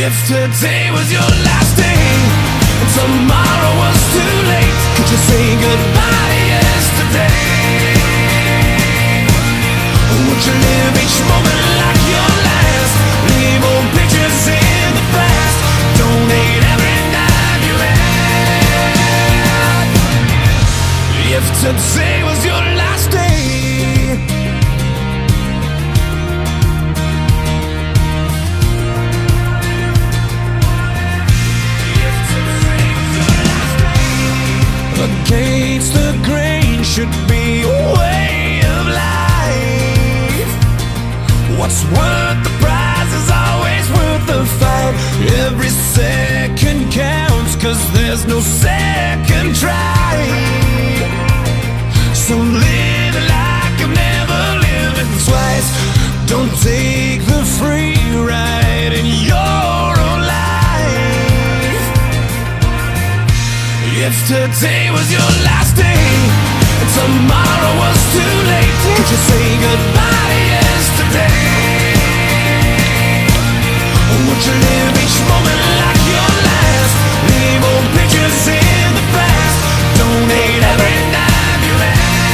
If today was your last day and tomorrow was too late, could you say goodbye Against the grain should be a way of life. What's worth the prize is always worth the fight. Every second counts, cause there's no second try. So live like you've never lived twice. Don't take the free if today was your last day and tomorrow was too late? would you say goodbye yesterday? Or would you live each moment like your last? Leave old pictures in the past. Donate every night you have.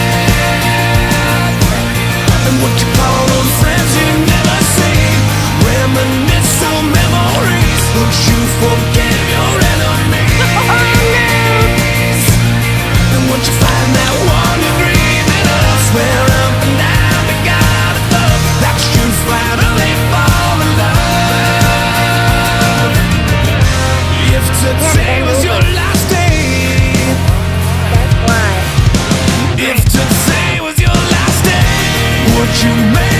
And would you call those friends you never seen? Reminisce on memories. Would you forget? what you make.